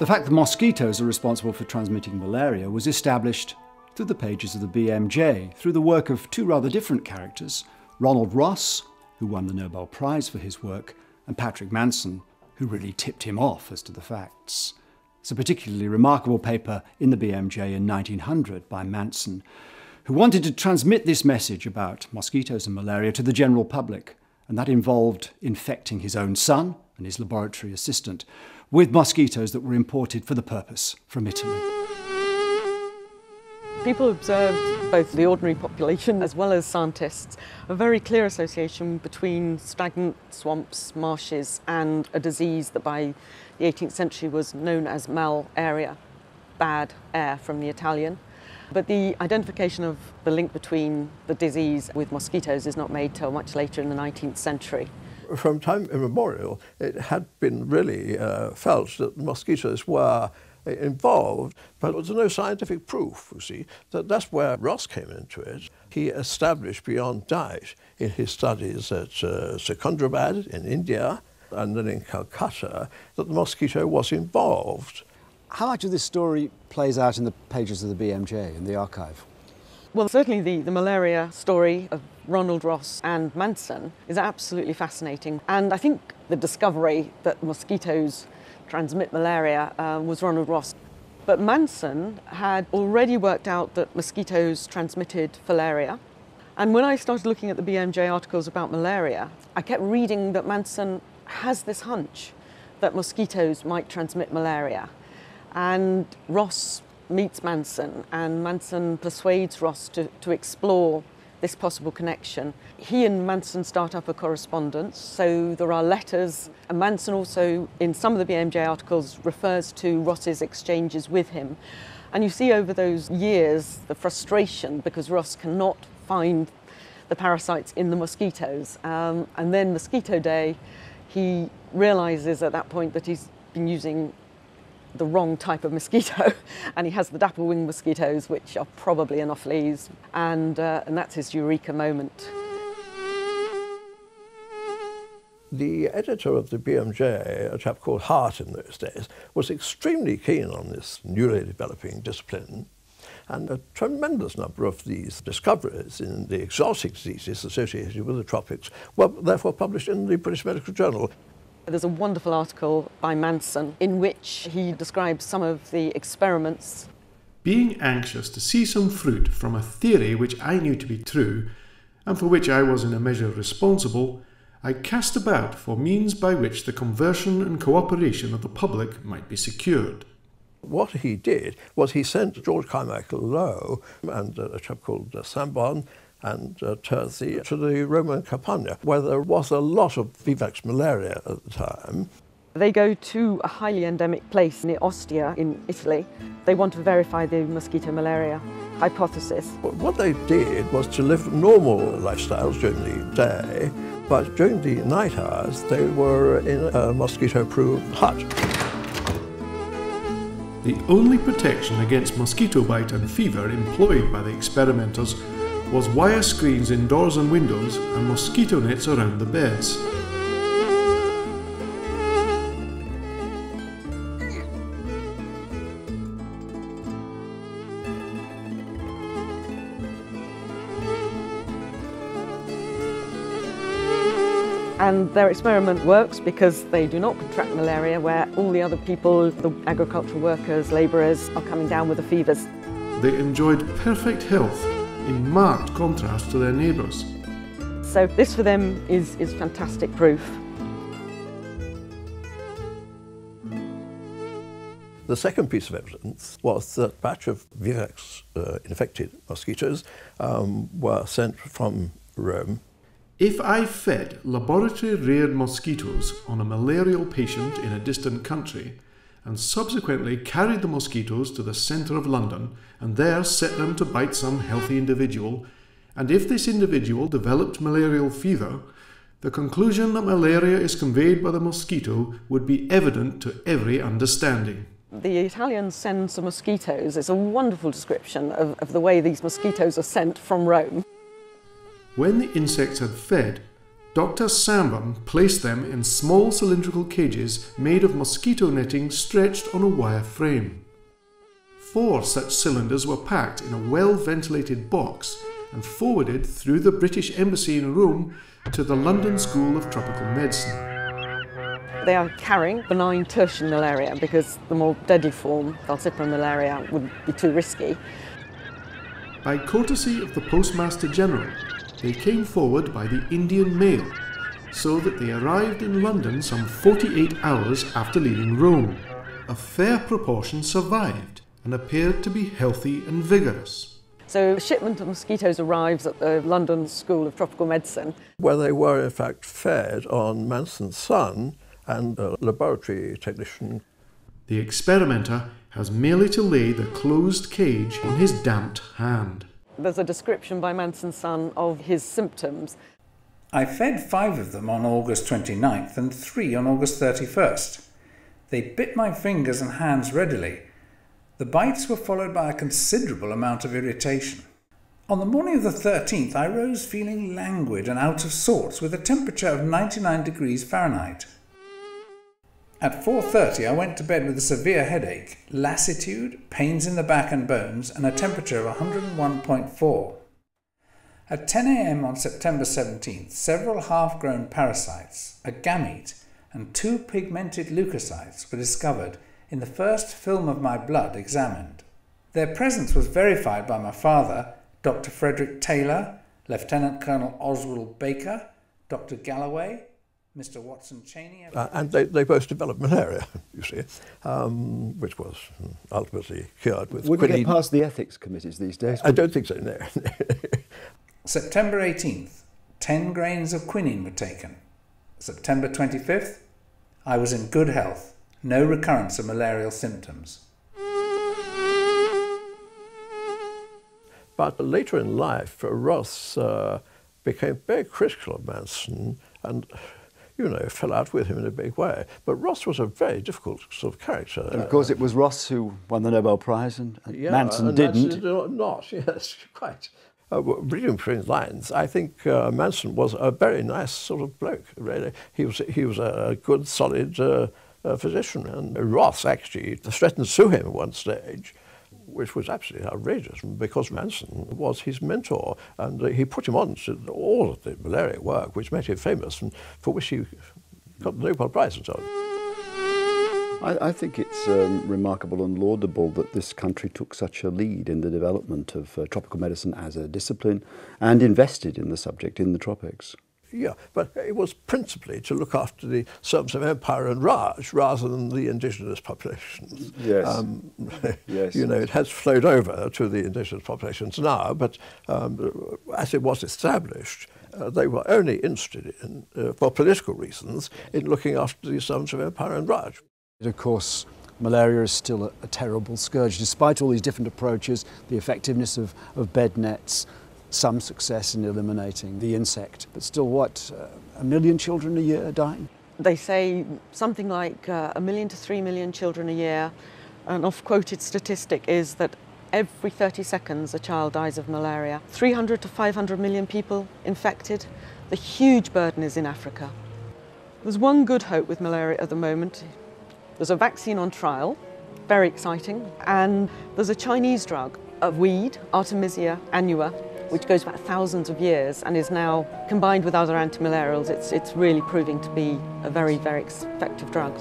The fact that mosquitoes are responsible for transmitting malaria was established through the pages of the BMJ, through the work of two rather different characters Ronald Ross, who won the Nobel Prize for his work, and Patrick Manson, who really tipped him off as to the facts. It's a particularly remarkable paper in the BMJ in 1900 by Manson, who wanted to transmit this message about mosquitoes and malaria to the general public, and that involved infecting his own son and his laboratory assistant with mosquitoes that were imported for the purpose from Italy. People observed, both the ordinary population as well as scientists, a very clear association between stagnant swamps, marshes, and a disease that by the 18th century was known as malaria, bad air from the Italian. But the identification of the link between the disease with mosquitoes is not made till much later in the 19th century. From time immemorial, it had been really uh, felt that mosquitoes were involved, but there was no scientific proof, you see. That that's where Ross came into it. He established beyond doubt in his studies at uh, Secunderabad in India and then in Calcutta that the mosquito was involved. How much of this story plays out in the pages of the BMJ, in the archive? Well, certainly the, the malaria story of Ronald Ross and Manson is absolutely fascinating. And I think the discovery that mosquitoes transmit malaria uh, was Ronald Ross. But Manson had already worked out that mosquitoes transmitted filaria. And when I started looking at the BMJ articles about malaria, I kept reading that Manson has this hunch that mosquitoes might transmit malaria. And Ross meets Manson, and Manson persuades Ross to, to explore this possible connection. He and Manson start up a correspondence, so there are letters. And Manson also, in some of the BMJ articles, refers to Ross's exchanges with him. And you see over those years the frustration because Ross cannot find the parasites in the mosquitoes. Um, and then Mosquito Day, he realizes at that point that he's been using the wrong type of mosquito and he has the dapple wing mosquitoes which are probably anopheles and, uh, and that's his eureka moment. The editor of the BMJ, a chap called Hart in those days, was extremely keen on this newly developing discipline and a tremendous number of these discoveries in the exotic diseases associated with the tropics were therefore published in the British Medical Journal. There's a wonderful article by Manson in which he describes some of the experiments. Being anxious to see some fruit from a theory which I knew to be true, and for which I was in a measure responsible, I cast about for means by which the conversion and cooperation of the public might be secured. What he did was he sent George Carmichael Low and a chap called uh, Sambon and uh, Terzi to the Roman Campagna, where there was a lot of vivax malaria at the time. They go to a highly endemic place near Ostia in Italy. They want to verify the mosquito malaria hypothesis. What they did was to live normal lifestyles during the day, but during the night hours they were in a mosquito-proof hut. The only protection against mosquito bite and fever employed by the experimenters was wire screens in doors and windows and mosquito nets around the beds. And their experiment works because they do not contract malaria where all the other people, the agricultural workers, labourers, are coming down with the fevers. They enjoyed perfect health in marked contrast to their neighbours. So this for them is, is fantastic proof. The second piece of evidence was that a batch of Vivax uh, infected mosquitoes um, were sent from Rome. If I fed laboratory reared mosquitoes on a malarial patient in a distant country, and subsequently carried the mosquitoes to the centre of London and there set them to bite some healthy individual, and if this individual developed malarial fever, the conclusion that malaria is conveyed by the mosquito would be evident to every understanding. The Italians send some mosquitoes. It's a wonderful description of, of the way these mosquitoes are sent from Rome. When the insects had fed, Dr. Sambon placed them in small cylindrical cages made of mosquito netting stretched on a wire frame. Four such cylinders were packed in a well ventilated box and forwarded through the British Embassy in Rome to the London School of Tropical Medicine. They are carrying benign tertian malaria because the more deadly form, falciparum malaria, would be too risky. By courtesy of the Postmaster General, they came forward by the Indian mail, so that they arrived in London some 48 hours after leaving Rome. A fair proportion survived and appeared to be healthy and vigorous. So a shipment of mosquitoes arrives at the London School of Tropical Medicine. Where they were in fact fed on Manson's son and a laboratory technician. The experimenter has merely to lay the closed cage on his damped hand. There's a description by Manson's son of his symptoms. I fed five of them on August 29th and three on August 31st. They bit my fingers and hands readily. The bites were followed by a considerable amount of irritation. On the morning of the 13th, I rose feeling languid and out of sorts with a temperature of 99 degrees Fahrenheit. At 4.30 I went to bed with a severe headache, lassitude, pains in the back and bones, and a temperature of 101.4. At 10 a.m. on September 17th, several half-grown parasites, a gamete, and two pigmented leukocytes were discovered in the first film of my blood examined. Their presence was verified by my father, Dr. Frederick Taylor, Lieutenant Colonel Oswald Baker, Dr. Galloway, Mr. Watson Cheyne. Uh, and they, they both developed malaria, you see, um, which was ultimately cured with Would quinine. we get past the ethics committees these days? I don't think so, no. September 18th, 10 grains of quinine were taken. September 25th, I was in good health, no recurrence of malarial symptoms. But later in life, Ross uh, became very critical of Manson and, you know, fell out with him in a big way. But Ross was a very difficult sort of character. And of course, it was Ross who won the Nobel Prize, and, Yeah, Manson and didn't. Manson did not, yes, quite. Uh, reading between the lines, I think uh, Manson was a very nice sort of bloke, really. He was, he was a good, solid uh, uh, physician. And Ross actually threatened to sue him at one stage, which was absolutely outrageous because Manson was his mentor and uh, he put him on to all of the malaria work, which made him famous and for which he got the Nobel Prize and so on. I, I think it's um, remarkable and laudable that this country took such a lead in the development of uh, tropical medicine as a discipline and invested in the subject in the tropics. Yeah, but it was principally to look after the servants of empire and Raj rather than the indigenous populations. Yes. Um, Yes. You know, it has flowed over to the indigenous populations now, but um, as it was established, uh, they were only interested in, uh, for political reasons, in looking after the servants of empire and Raj. Of course, malaria is still a, a terrible scourge. Despite all these different approaches, the effectiveness of, of bed nets, some success in eliminating the insect, but still, what, uh, a million children a year dying? They say something like uh, a million to three million children a year. An off quoted statistic is that every 30 seconds a child dies of malaria. 300 to 500 million people infected. The huge burden is in Africa. There's one good hope with malaria at the moment. There's a vaccine on trial, very exciting, and there's a Chinese drug, a weed, Artemisia annua, which goes back thousands of years and is now combined with other antimalarials. It's, it's really proving to be a very, very effective drug.